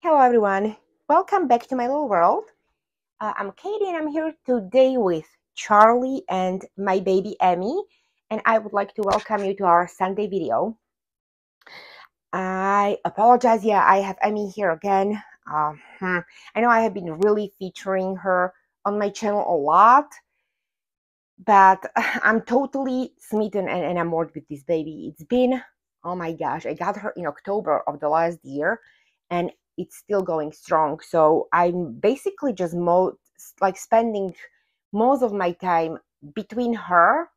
Hello everyone, welcome back to my little world. Uh, I'm Katie and I'm here today with Charlie and my baby Emmy and I would like to welcome you to our Sunday video. I apologize, yeah, I have Emmy here again. Uh, hmm, I know I have been really featuring her on my channel a lot, but I'm totally smitten and enamored with this baby. It's been, oh my gosh, I got her in October of the last year and it's still going strong. So I'm basically just mo- like spending most of my time between her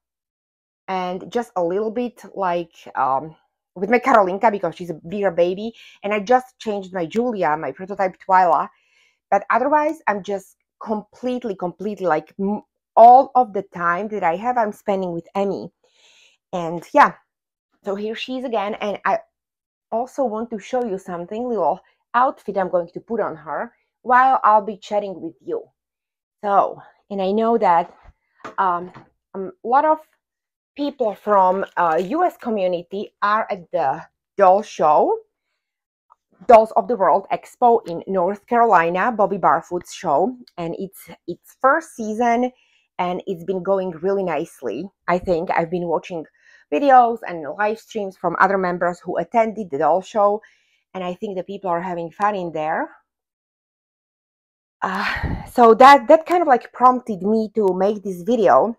and just a little bit like um, with my Karolinka because she's a bigger baby. And I just changed my Julia, my prototype Twyla. But otherwise, I'm just completely, completely like m- all of the time that I have, I'm spending with Emmy. And yeah, so here she is again. And I also want to show you something little outfit I'm going to put on her while I'll be chatting with you. So, and I know that um, um a lot of people from uh, US community are at the doll show, Dolls of the World Expo in North Carolina, Bobby Barfoot's show, and it's its first season and it's been going really nicely. I think I've been watching videos and live streams from other members who attended the doll show and I think the people are having fun in there. Uh, so that that kind of like prompted me to make this video.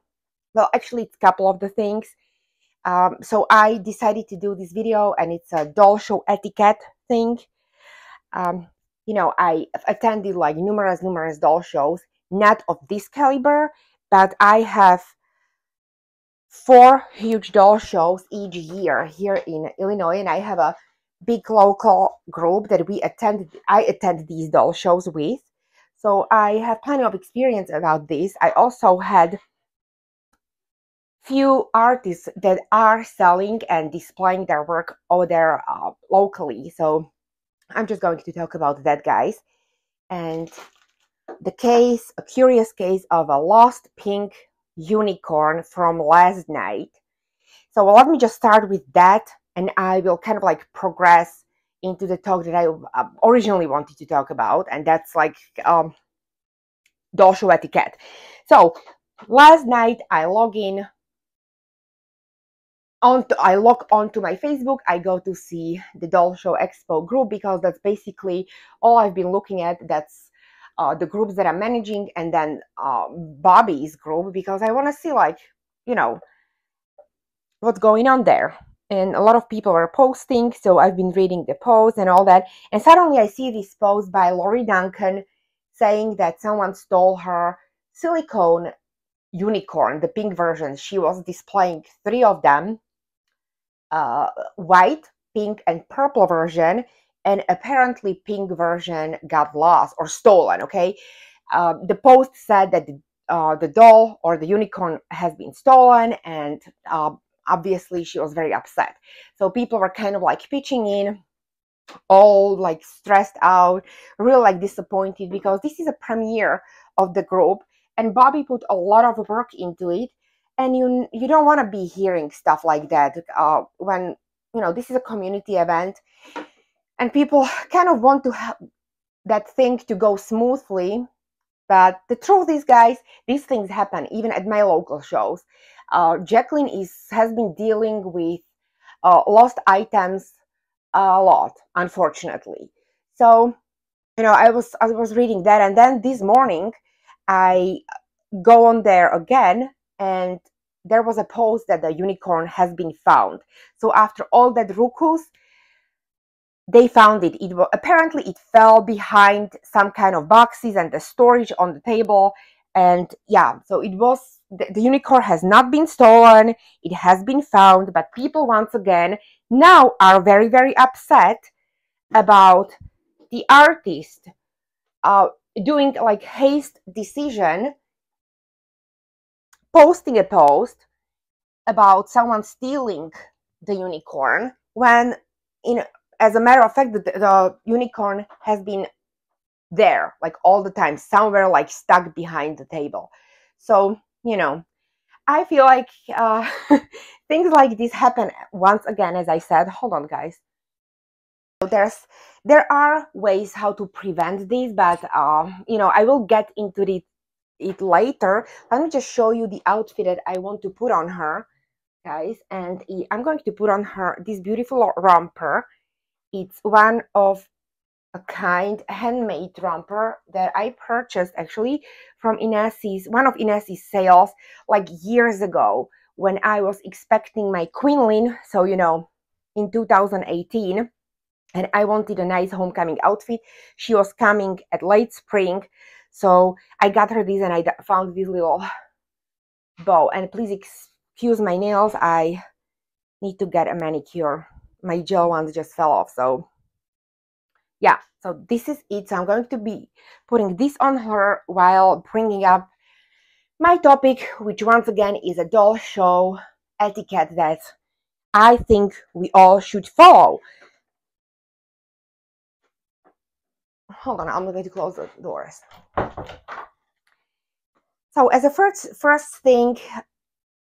Well, actually, it's a couple of the things. Um, so I decided to do this video, and it's a doll show etiquette thing. Um, you know, I attended like numerous, numerous doll shows, not of this caliber, but I have four huge doll shows each year here in Illinois, and I have a big local group that we attend i attend these doll shows with. So i have plenty of experience about this. I also had few artists that are selling and displaying their work over there uh, locally. So i'm just going to talk about that guys. And the case a curious case of a lost pink unicorn from last night. So let me just start with that and I will kind of like progress into the talk that I uh, originally wanted to talk about, and that's like um, show etiquette. So last night I log in on I log on to my Facebook. I go to see the Doll Show Expo group because that's basically all I've been looking at. That's uh, the groups that I'm managing, and then uh, Bobby's group because I want to see like you know what's going on there and a lot of people are posting so i've been reading the posts and all that and suddenly i see this post by lori duncan saying that someone stole her silicone unicorn the pink version. She was displaying three of them uh, white pink and purple version and apparently pink version got lost or stolen okay? Uh, the post said that the, uh, the doll or the unicorn has been stolen and uh, obviously she was very upset. So people were kind of like pitching in, all like stressed out, real like disappointed because this is a premiere of the group and Bobby put a lot of work into it. And you you don't want to be hearing stuff like that uh, when you know this is a community event and people kind of want to have that thing to go smoothly but the truth is guys these things happen even at my local shows uh, Jacqueline is has been dealing with uh, lost items a lot, unfortunately. So, you know, I was I was reading that, and then this morning I go on there again, and there was a post that the unicorn has been found. So after all that ruckus, they found it. It apparently it fell behind some kind of boxes and the storage on the table, and yeah, so it was the, the unicorn has not been stolen, it has been found, but people once again now are very, very upset about the artist uh, doing like haste decision, posting a post about someone stealing the unicorn when in as a matter of fact the, the unicorn has been there like all the time somewhere like stuck behind the table so you know, I feel like uh, things like this happen once again, as I said. Hold on, guys. there's there are ways how to prevent this but uh, you know i will get into it, it later let me just show you the outfit that i want to put on her guys and i'm going to put on her this beautiful romper it's one of a kind handmade romper that I purchased actually from Ines's, one of Ines's sales like years ago when I was expecting my queenling. So, you know, in 2018 and I wanted a nice homecoming outfit. She was coming at late spring. So I got her this and I found this little bow. And please excuse my nails. I need to get a manicure. My gel ones just fell off. So yeah, so this is it. So I'm going to be putting this on her while bringing up my topic, which once again is a doll show etiquette that I think we all should follow. Hold on, I'm going to close the doors. So as a first first thing,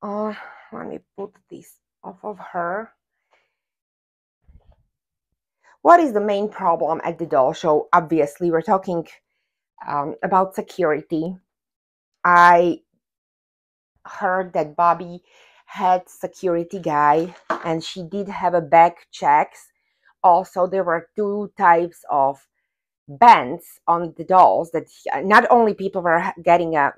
uh, let me put this off of her. What is the main problem at the doll show? Obviously, we're talking um, about security. I heard that Bobby had security guy and she did have a back checks. Also, there were two types of bands on the dolls that not only people were getting a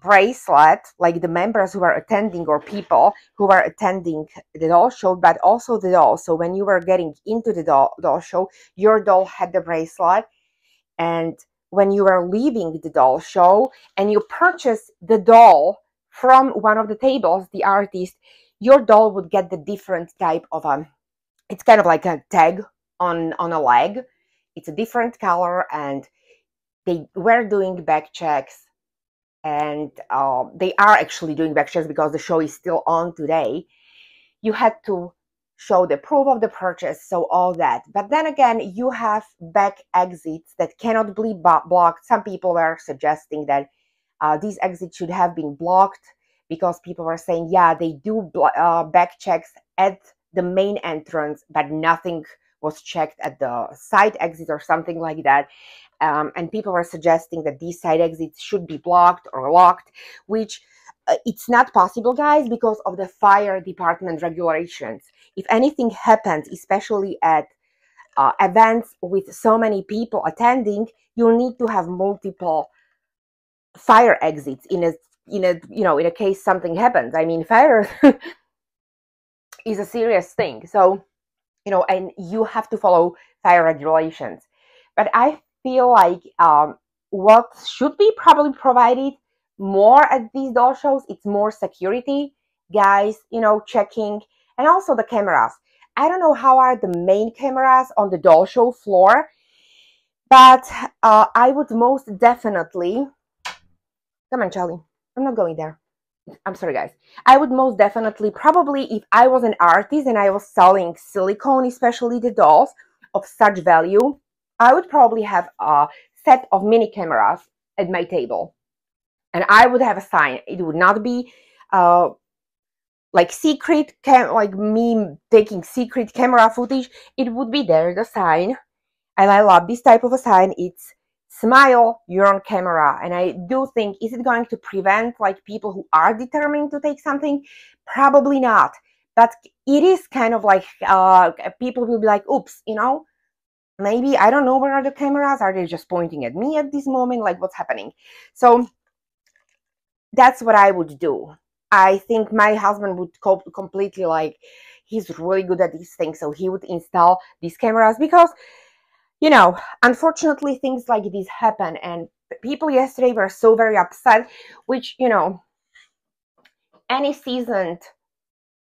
bracelet, like the members who are attending or people who are attending the doll show, but also the doll. So when you were getting into the doll, doll show, your doll had the bracelet. And when you were leaving the doll show and you purchase the doll from one of the tables, the artist, your doll would get the different type of a, um, it's kind of like a tag on, on a leg. It's a different color and they were doing back checks and uh, they are actually doing back checks because the show is still on today. You had to show the proof of the purchase, so all that. But then again, you have back exits that cannot be blocked. Some people were suggesting that uh, these exits should have been blocked because people were saying, yeah, they do uh, back checks at the main entrance, but nothing was checked at the side exit or something like that um, and people were suggesting that these side exits should be blocked or locked, which uh, it's not possible, guys, because of the fire department regulations. If anything happens, especially at uh, events with so many people attending, you'll need to have multiple fire exits in a in a you know in a case something happens. I mean, fire is a serious thing, so you know, and you have to follow fire regulations. But I feel like um, what should be probably provided more at these doll shows it's more security. Guys you know checking and also the cameras. I don't know how are the main cameras on the doll show floor but uh, i would most definitely come on charlie. I'm not going there. I'm sorry guys. I would most definitely probably if i was an artist and i was selling silicone especially the dolls of such value I would probably have a set of mini cameras at my table. And I would have a sign. It would not be uh, like secret, cam like me taking secret camera footage. It would be there, the sign. And I love this type of a sign. It's smile, you're on camera. And I do think, is it going to prevent like people who are determined to take something? Probably not. But it is kind of like uh, people will be like, oops, you know, maybe i don't know where are the cameras. Are they just pointing at me at this moment? Like what's happening? So that's what i would do. I think my husband would co- completely like he's really good at these things so he would install these cameras because you know unfortunately things like this happen and people yesterday were so very upset which you know any seasoned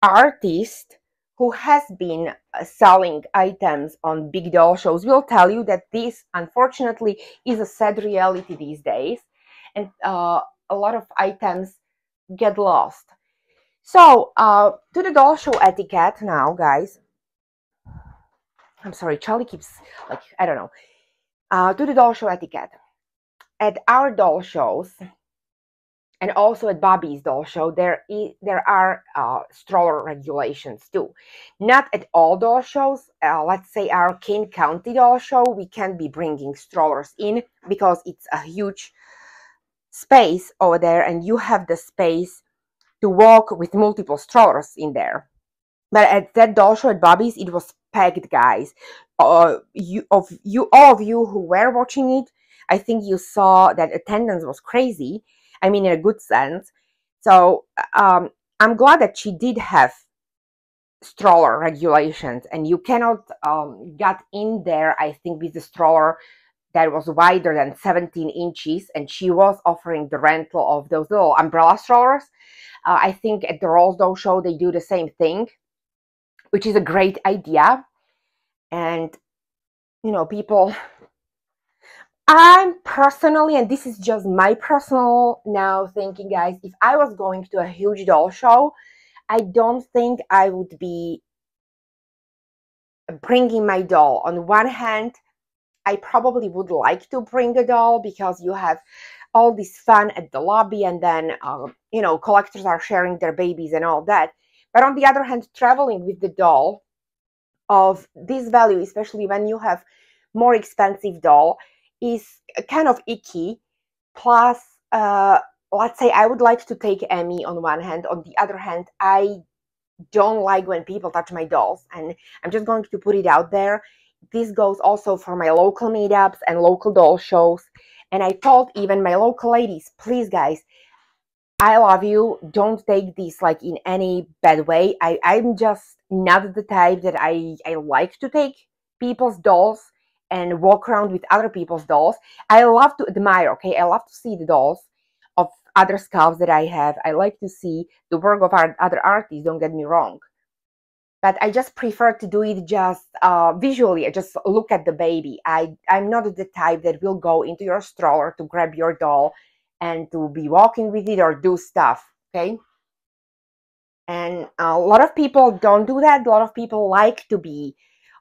artist who has been uh, selling items on big doll shows will tell you that this unfortunately is a sad reality these days. And uh, a lot of items get lost. So uh, to the doll show etiquette now guys. I'm sorry charlie keeps like i don't know. Uh, to the doll show etiquette. At our doll shows and also at Bobby's doll show, there is, there are uh, stroller regulations too. Not at all doll shows. Uh, let's say our Kane County doll show, we can't be bringing strollers in because it's a huge space over there, and you have the space to walk with multiple strollers in there. But at that doll show at Bobby's, it was packed, guys. Uh, you of you, all of you who were watching it, I think you saw that attendance was crazy I mean, in a good sense. So um, I'm glad that she did have stroller regulations, and you cannot um, get in there. I think with the stroller that was wider than 17 inches, and she was offering the rental of those little umbrella strollers. Uh, I think at the Rose Doll show they do the same thing, which is a great idea. And you know, people I'm personally, and this is just my personal now thinking, guys, if I was going to a huge doll show, I don't think I would be bringing my doll. On one hand, I probably would like to bring a doll because you have all this fun at the lobby and then, um, you know, collectors are sharing their babies and all that. But on the other hand, traveling with the doll of this value, especially when you have more expensive doll, is kind of icky. Plus, uh, let's say I would like to take Emmy on one hand. On the other hand, I don't like when people touch my dolls. And I'm just going to put it out there. This goes also for my local meetups and local doll shows. And I told even my local ladies, please, guys, I love you. Don't take this like in any bad way. I, I'm just not the type that I, I like to take people's dolls and walk around with other people's dolls. I love to admire, okay? I love to see the dolls of other sculpts that I have. I like to see the work of our other artists, don't get me wrong. But I just prefer to do it just uh, visually. I just look at the baby. I, I'm not the type that will go into your stroller to grab your doll and to be walking with it or do stuff, okay? And a lot of people don't do that. A lot of people like to be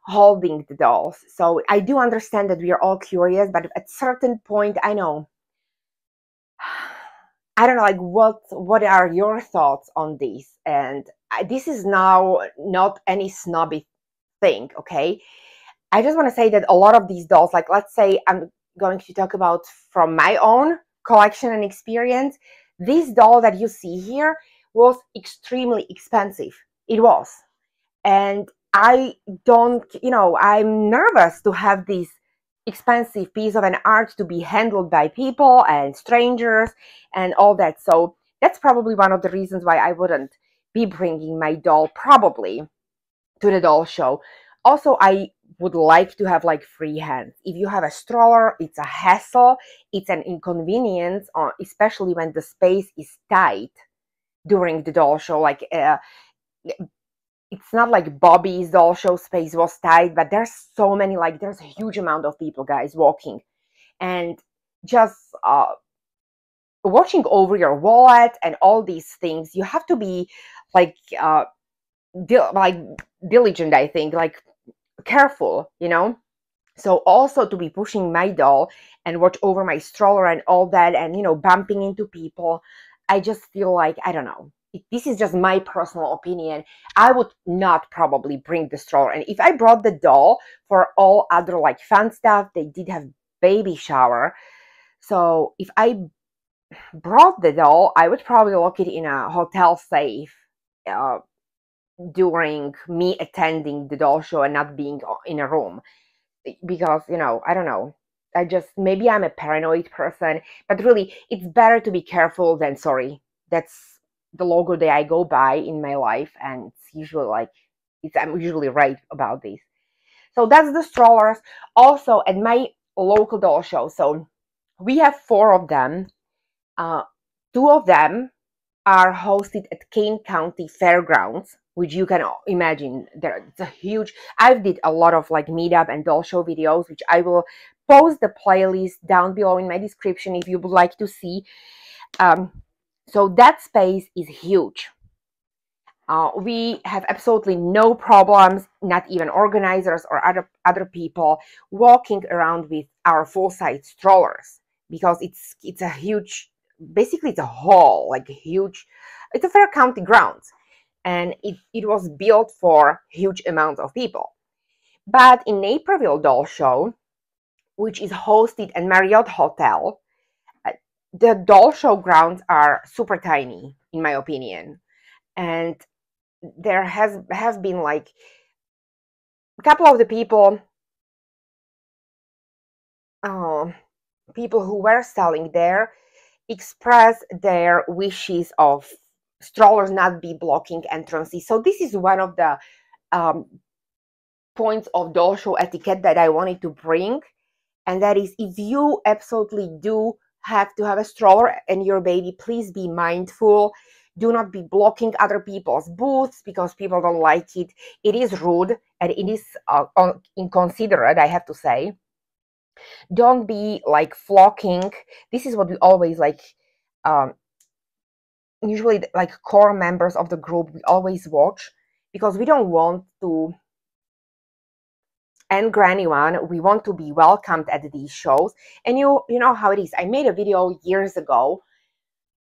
holding the dolls. So I do understand that we are all curious, but at certain point, I know. I don't know, like what what are your thoughts on this? And I, this is now not any snobby thing, okay? I just want to say that a lot of these dolls, like let's say I'm going to talk about from my own collection and experience. This doll that you see here was extremely expensive. It was. And I don't, you know, I'm nervous to have this expensive piece of an art to be handled by people and strangers and all that. So that's probably one of the reasons why I wouldn't be bringing my doll probably to the doll show. Also, I would like to have like free hands. If you have a stroller, it's a hassle, it's an inconvenience, uh, especially when the space is tight during the doll show. Like uh, it's not like Bobby's doll show space was tight, but there's so many, like there's a huge amount of people, guys, walking. And just uh, watching over your wallet and all these things, you have to be like, uh, like diligent, I think, like careful, you know? So also to be pushing my doll and watch over my stroller and all that and, you know, bumping into people, I just feel like, I don't know, this is just my personal opinion. I would not probably bring the stroller. And if i brought the doll for all other like fun stuff they did have baby shower. So if i brought the doll i would probably lock it in a hotel safe uh, during me attending the doll show and not being in a room. Because you know i don't know. I just maybe i'm a paranoid person but really it's better to be careful than sorry. That's the logo that I go by in my life, and it's usually like it's I'm usually right about this. So that's the strollers. Also at my local doll show, so we have four of them. Uh, two of them are hosted at Kane County Fairgrounds, which you can imagine there it's a huge I've did a lot of like meetup and doll show videos, which I will post the playlist down below in my description if you would like to see. Um, so that space is huge. Uh, we have absolutely no problems, not even organizers or other, other people walking around with our full-size strollers because it's it's a huge basically it's a hall, like a huge, it's a fair county grounds. And it, it was built for huge amounts of people. But in Naperville Doll Show, which is hosted at Marriott Hotel, the doll show grounds are super tiny, in my opinion. And there has have been like a couple of the people uh, people who were selling there express their wishes of strollers not be blocking entrances. So this is one of the um, points of doll show etiquette that I wanted to bring, and that is if you absolutely do have to have a stroller and your baby, please be mindful. Do not be blocking other people's booths because people don't like it. It is rude and it is uh, inconsiderate, I have to say don't be like flocking this is what we always like um usually like core members of the group we always watch because we don't want to anger One. we want to be welcomed at these shows and you you know how it is i made a video years ago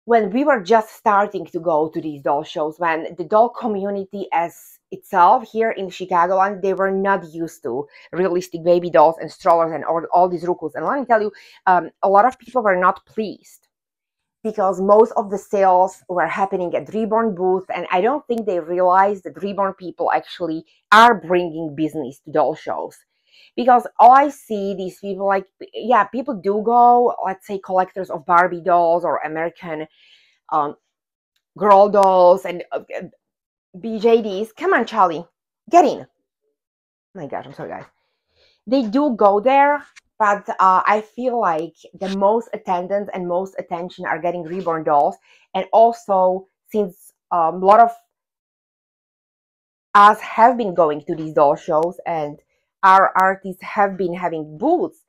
when we were just starting to go to these doll shows when the doll community as itself here in Chicago, and they were not used to realistic baby dolls and strollers and all, all these ruckus. And let me tell you, um, a lot of people were not pleased because most of the sales were happening at Reborn booth, and I don't think they realized that Reborn people actually are bringing business to doll shows. Because all I see these people like, yeah, people do go, let's say collectors of Barbie dolls or American um, girl dolls and uh, BJDs. Come on, Charlie, get in. Oh my gosh, I'm sorry, guys. They do go there, but uh, I feel like the most attendance and most attention are getting reborn dolls. And also, since um, a lot of us have been going to these doll shows and our artists have been having booths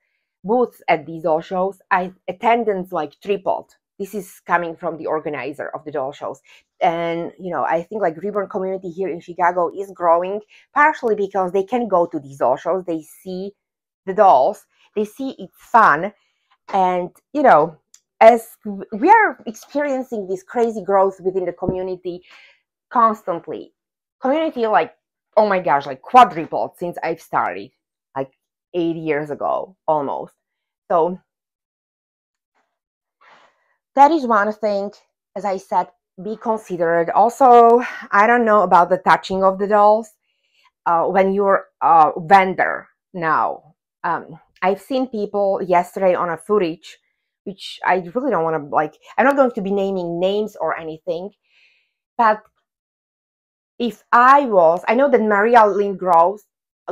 booths at these doll shows, I attendance like tripled. This is coming from the organizer of the doll shows. And you know i think like reborn community here in chicago is growing partially because they can go to these doll shows. They see the dolls they see it's fun. And you know as we are experiencing this crazy growth within the community constantly community like oh my gosh like quadrupled since i've started like eight years ago almost. So that is one thing as i said be considerate. Also i don't know about the touching of the dolls uh, when you're a vendor now um, i've seen people yesterday on a footage which i really don't want to like i'm not going to be naming names or anything but if i was i know that maria lynn groves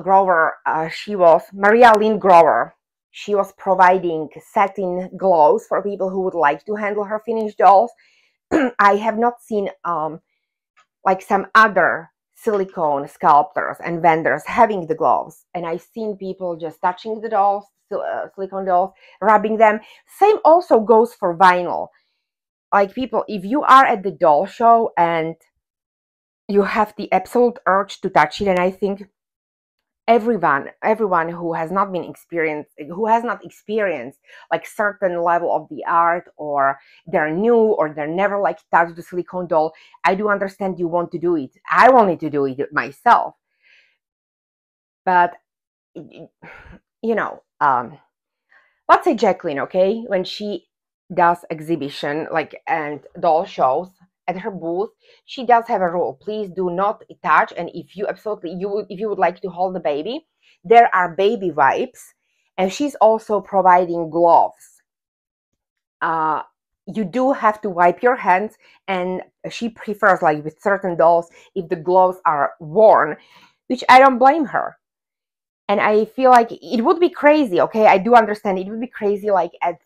grover uh, she was maria lynn grover she was providing satin gloves for people who would like to handle her finished dolls. I have not seen um, like some other silicone sculptors and vendors having the gloves. And I've seen people just touching the dolls, uh, silicone dolls, rubbing them. Same also goes for vinyl. Like people, if you are at the doll show and you have the absolute urge to touch it, and I think everyone everyone who has not been experienced who has not experienced like certain level of the art or they're new or they're never like touched the silicone doll i do understand you want to do it. I wanted to do it myself. But you know um let's say jacqueline okay? When she does exhibition like and doll shows at her booth she does have a rule. Please do not touch and if you absolutely you if you would like to hold the baby there are baby wipes and she's also providing gloves. Uh, you do have to wipe your hands and she prefers like with certain dolls if the gloves are worn which i don't blame her. And i feel like it would be crazy okay? I do understand it would be crazy like at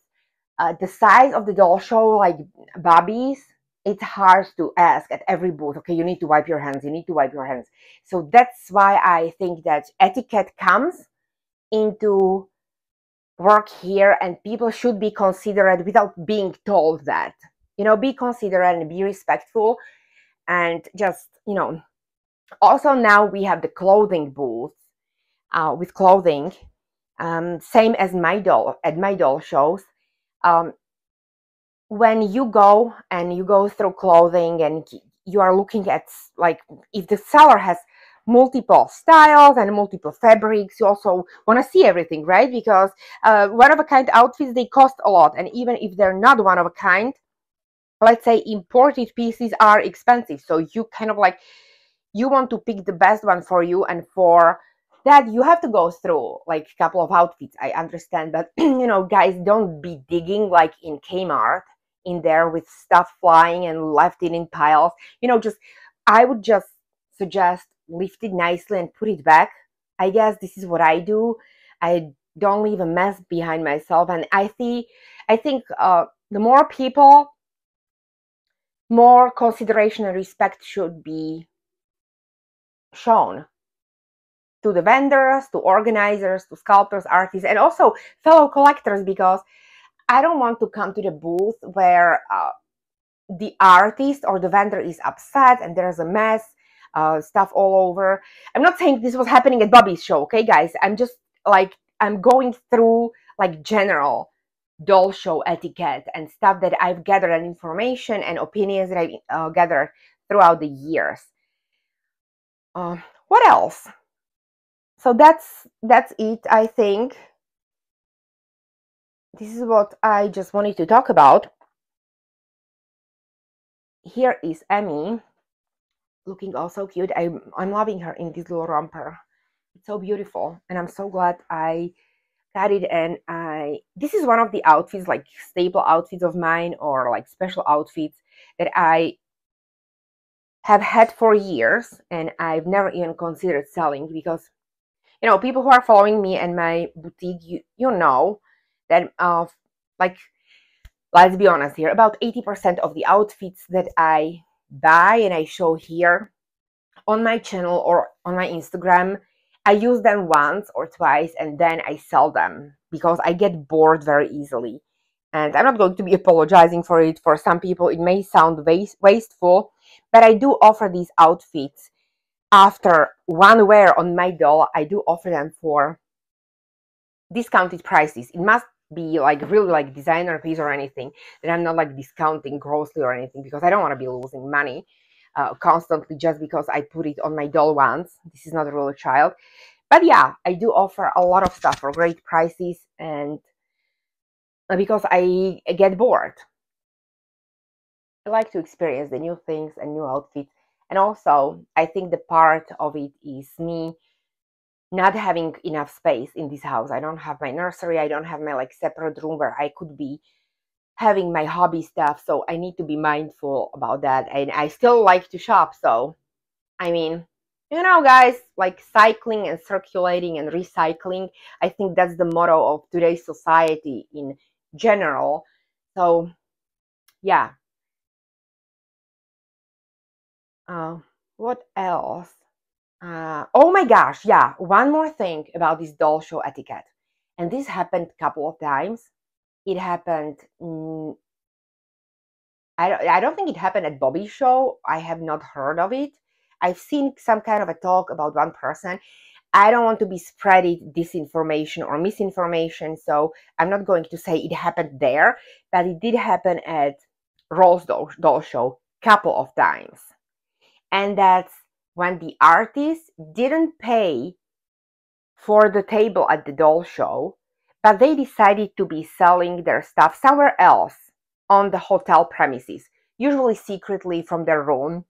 uh, the size of the doll show like Bobby's it's hard to ask at every booth, okay, you need to wipe your hands, you need to wipe your hands. So that's why I think that etiquette comes into work here and people should be considerate without being told that. You know, be considerate and be respectful and just, you know, also now we have the clothing booth uh, with clothing, um, same as my doll at my doll shows. Um, when you go and you go through clothing and you are looking at like if the seller has multiple styles and multiple fabrics you also want to see everything right? Because uh, one of a kind outfits they cost a lot and even if they're not one of a kind let's say imported pieces are expensive. So you kind of like you want to pick the best one for you and for that you have to go through like a couple of outfits i understand. But you know guys don't be digging like in kmart in there with stuff flying and left it in piles. You know just i would just suggest lift it nicely and put it back. I guess this is what i do. I don't leave a mess behind myself. And i see i think uh, the more people more consideration and respect should be shown to the vendors, to organizers, to sculptors, artists, and also fellow collectors because I don't want to come to the booth where uh, the artist or the vendor is upset and there's a mess, uh, stuff all over. I'm not saying this was happening at Bobby's show, okay, guys? I'm just like, I'm going through like general doll show etiquette and stuff that I've gathered and information and opinions that I've uh, gathered throughout the years. Uh, what else? So that's that's it. I think this is what I just wanted to talk about. Here is Emmy, looking also cute. I'm I'm loving her in this little romper. It's so beautiful, and I'm so glad I got it and I this is one of the outfits like staple outfits of mine or like special outfits that I have had for years and I've never even considered selling because you know people who are following me and my boutique you you know that uh like let's be honest here about 80% of the outfits that I buy and I show here on my channel or on my Instagram I use them once or twice and then I sell them because I get bored very easily. And I'm not going to be apologizing for it. For some people, it may sound waste wasteful, but I do offer these outfits after one wear on my doll. I do offer them for discounted prices. It must be like really like designer piece or anything that I'm not like discounting grossly or anything because I don't want to be losing money uh, constantly just because I put it on my doll once. This is not a real child. But yeah, I do offer a lot of stuff for great prices and uh, because I get bored. I like to experience the new things and new outfits. And also, I think the part of it is me not having enough space in this house. I don't have my nursery. I don't have my like separate room where I could be having my hobby stuff. So i need to be mindful about that. And i still like to shop. So i mean you know guys like cycling and circulating and recycling i think that's the motto of today's society in general. So yeah. Uh, what else uh, oh my gosh yeah one more thing about this doll show etiquette and this happened a couple of times it happened. Mm, I don't, I don't think it happened at Bobby's show. I have not heard of it. I've seen some kind of a talk about one person. I don't want to be spreading disinformation or misinformation, so I'm not going to say it happened there, but it did happen at Rose Doll, Doll Show couple of times. And that's when the artist didn't pay for the table at the doll show, but they decided to be selling their stuff somewhere else on the hotel premises, usually secretly from their room.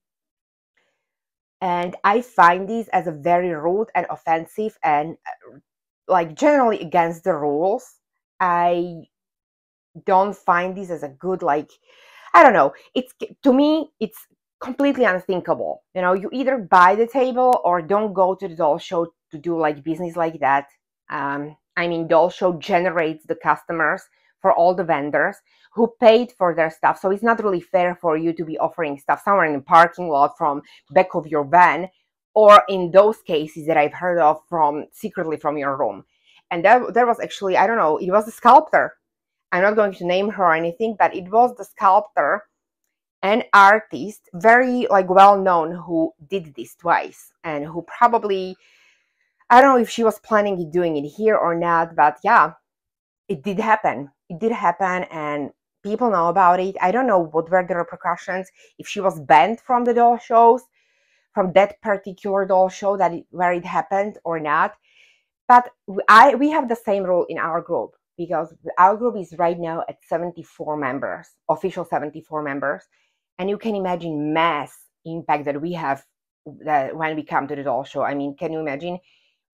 And I find this as a very rude and offensive and uh, like generally against the rules. I don't find this as a good like I don't know. It's to me it's completely unthinkable. You know, you either buy the table or don't go to the doll show to do like business like that. Um, I mean, Doll Show generates the customers for all the vendors who paid for their stuff. So it's not really fair for you to be offering stuff somewhere in the parking lot from back of your van, or in those cases that I've heard of from secretly from your room. And that there was actually, I don't know, it was a sculptor. I'm not going to name her or anything, but it was the sculptor and artist, very like well known, who did this twice and who probably I don't know if she was planning doing it here or not, but yeah, it did happen. It did happen, and people know about it. I don't know what were the repercussions if she was banned from the doll shows, from that particular doll show that it, where it happened or not. But I we have the same rule in our group because our group is right now at 74 members, official 74 members, and you can imagine mass impact that we have that when we come to the doll show. I mean, can you imagine?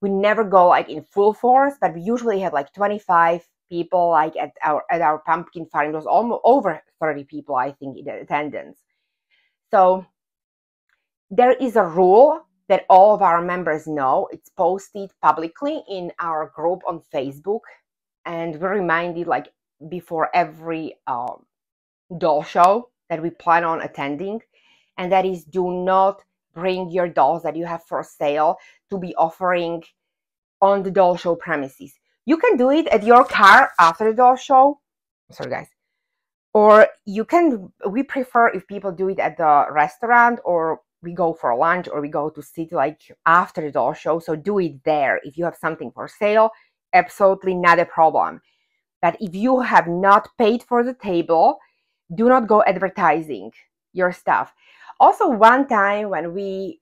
We never go like in full force, but we usually have like 25 people like at our at our pumpkin farm. It was almost over 30 people, I think, in attendance. So there is a rule that all of our members know. It's posted publicly in our group on Facebook, and we're reminded like before every um, doll show that we plan on attending, and that is do not bring your dolls that you have for sale to be offering on the doll show premises. You can do it at your car after the doll show. Sorry, guys. Or you can, we prefer if people do it at the restaurant or we go for lunch or we go to sit like after the doll show. So do it there. If you have something for sale, absolutely not a problem. But if you have not paid for the table, do not go advertising your stuff. Also, one time when we,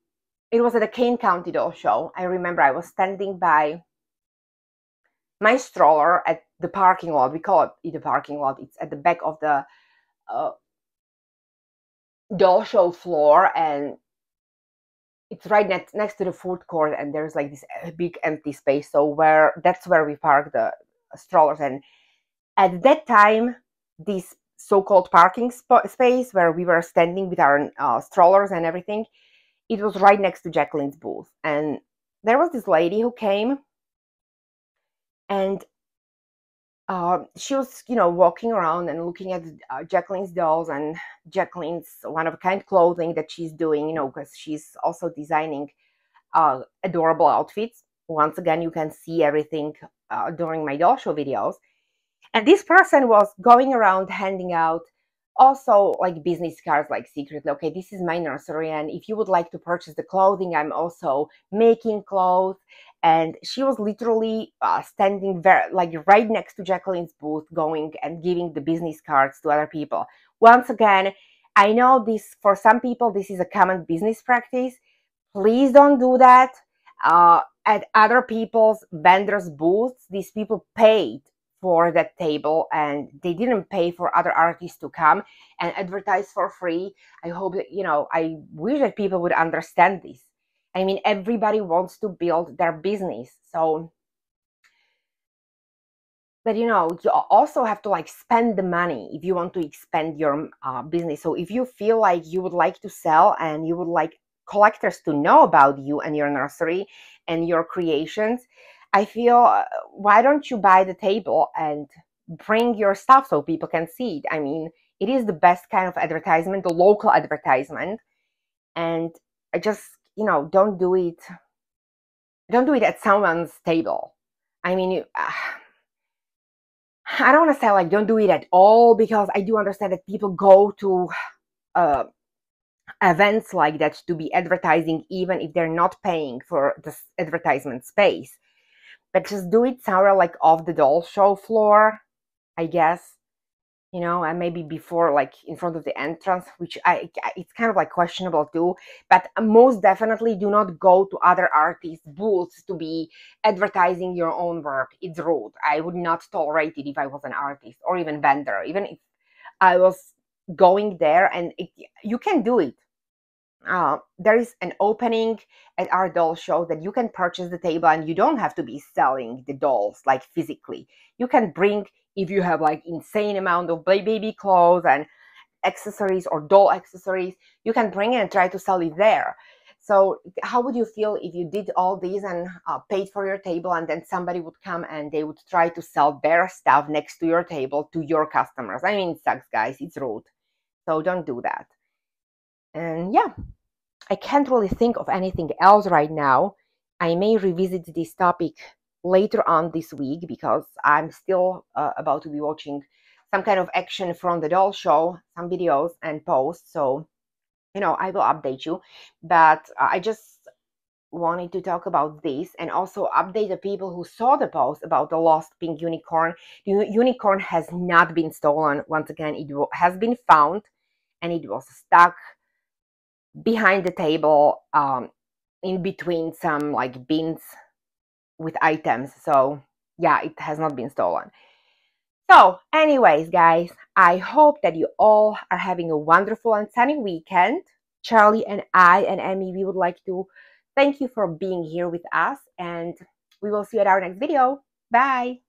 it was at the Kane County Doll Show, I remember I was standing by my stroller at the parking lot. We call it the parking lot. It's at the back of the uh, doll show floor, and it's right next next to the food court. And there's like this big empty space. So where that's where we park the strollers. And at that time, this so-called parking sp- space where we were standing with our uh, strollers and everything, it was right next to Jacqueline's booth. And there was this lady who came and uh, she was, you know, walking around and looking at uh, Jacqueline's dolls and Jacqueline's one of a kind clothing that she's doing, you know, because she's also designing uh, adorable outfits. Once again, you can see everything uh, during my doll show videos. And this person was going around handing out also like business cards like secretly okay this is my nursery and if you would like to purchase the clothing i'm also making clothes. And she was literally uh, standing very like right next to jacqueline's booth going and giving the business cards to other people. Once again i know this for some people this is a common business practice. Please don't do that. Uh, at other people's vendors booths these people paid for that table and they didn't pay for other artists to come and advertise for free. I hope that you know i wish that people would understand this. I mean everybody wants to build their business so but you know you also have to like spend the money if you want to expand your uh, business. So if you feel like you would like to sell and you would like collectors to know about you and your nursery and your creations I feel uh, why don't you buy the table and bring your stuff so people can see it? I mean, it is the best kind of advertisement, the local advertisement. And I just, you know, don't do it. Don't do it at someone's table. I mean, you, uh, I don't want to say like don't do it at all because I do understand that people go to uh, events like that to be advertising even if they're not paying for this advertisement space but just do it somewhere like off the doll show floor, I guess. You know, and maybe before, like in front of the entrance, which I it's kind of like questionable too. But most definitely, do not go to other artists' booths to be advertising your own work. It's rude. I would not tolerate it if I was an artist or even vendor. Even if I was going there, and it, you can do it uh, there is an opening at our doll show that you can purchase the table and you don't have to be selling the dolls like physically. You can bring if you have like insane amount of baby clothes and accessories or doll accessories you can bring it and try to sell it there. So how would you feel if you did all these and uh, paid for your table and then somebody would come and they would try to sell their stuff next to your table to your customers? I mean it sucks guys. It's rude. So don't do that and yeah, I can't really think of anything else right now. I may revisit this topic later on this week because I'm still uh, about to be watching some kind of action from the doll show, some videos and posts. So, you know, I will update you. But I just wanted to talk about this and also update the people who saw the post about the lost pink unicorn. The unicorn has not been stolen. Once again, it has been found and it was stuck behind the table um, in between some like bins with items. So yeah, it has not been stolen. So, anyways, guys, I hope that you all are having a wonderful and sunny weekend. Charlie and I and Emmy, we would like to thank you for being here with us, and we will see you at our next video. Bye.